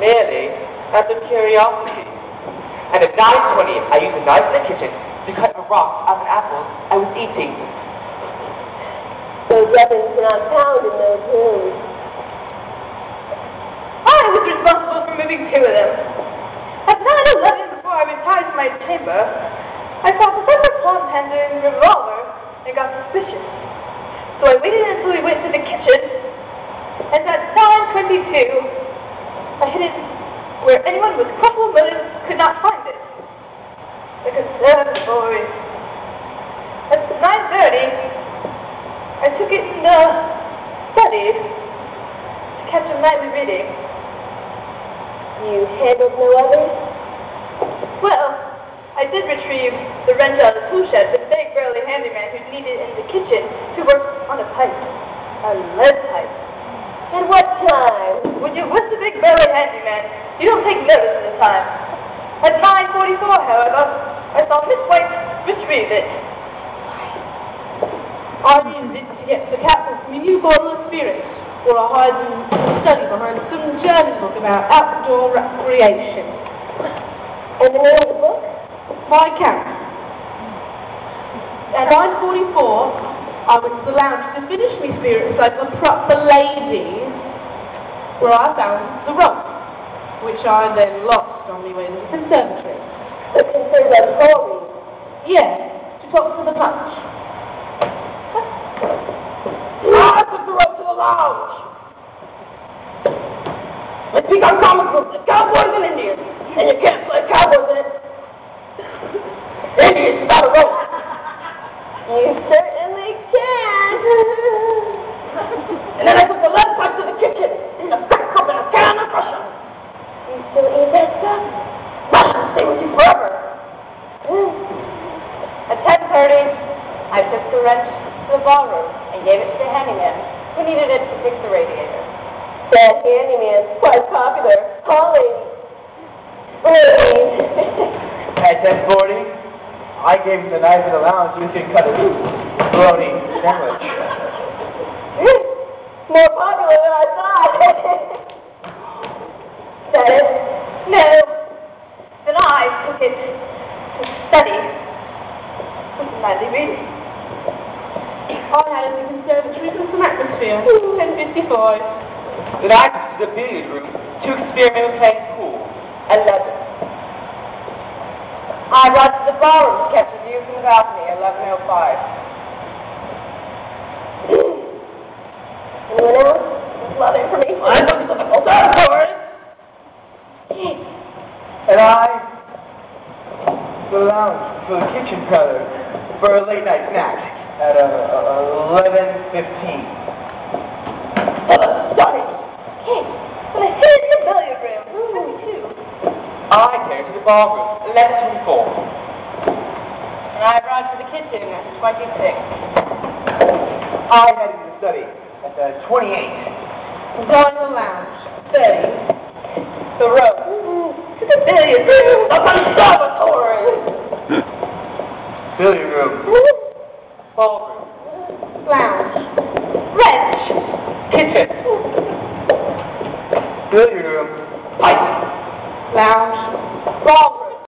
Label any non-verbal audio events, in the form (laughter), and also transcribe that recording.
merely out of curiosity. And at 9.20, I used a knife in the kitchen to cut a rock out of an apple I was eating. Those weapons were not found in those rooms. I was responsible for moving two of them. At 9.11, before I retired to my chamber, I saw Professor Plum handling a revolver and got suspicious. So I waited until he went to the kitchen, and at 9.22, I hid it where anyone with proper motive could not find it. The conservatory. At 9.30, I took it in the study to catch a nightly reading. You handled no others? Well, I did retrieve the wrench out of the tool shed, the big burly handyman who needed it in the kitchen to work on a pipe, a lead pipe. At what time? When you're with the big burly handyman, you don't take notice of the time. At 9.44, however, I saw Miss White retrieve it. I used it to get the captain from a new bottle of spirits for a hiding study behind some journal book about outdoor recreation. And the name of the book? My account. At 9.44, I went to the lounge to finish my spirits like a proper lady, where I found the rope, which I then lost on my way to the conservatory. The conservatory. Yes, to talk to the punch. Ah, I took the rope to the lounge. Let's speak on comic books, the cowboys and Indians. And you can't play cowboys it. Indians without a rope. You certainly can. (laughs) And then I took the lead pipe to the kitchen, and the back up in a can of Russian. you still eat that stuff? Russian stay with you forever. Hmm. At 10.30, I took the wrench to the ballroom and gave it to the handyman who needed it to fix the radiator. That handyman's quite popular. Holly. Please. (laughs) At 10.40, I gave him the knife in the lounge so he could cut a bologna sandwich. More popular than I thought. (laughs) Is it? No. Then I took it to study with nightly reading. I had it in the conservatory for some atmosphere. 10.55. Then I took to the billiard room to experiment with playing pool. 11. I brought to the ballroom to catch a view from the balcony 11.05. A. I conservatory. And I the lounge to the kitchen parlor for a late night snack at uh, 11.15. Sorry. Hey, but I hid in the billiard room. Me too. I came to the ballroom, 11.24. And I brought to the kitchen at 26. I headed to the study at uh, 28. Going to the lounge. 30. The road. To the. The conservatory. Billiard room. Ballroom. Lounge. Wrench. Kitchen. Billiard room. Pipe. Lounge. Ball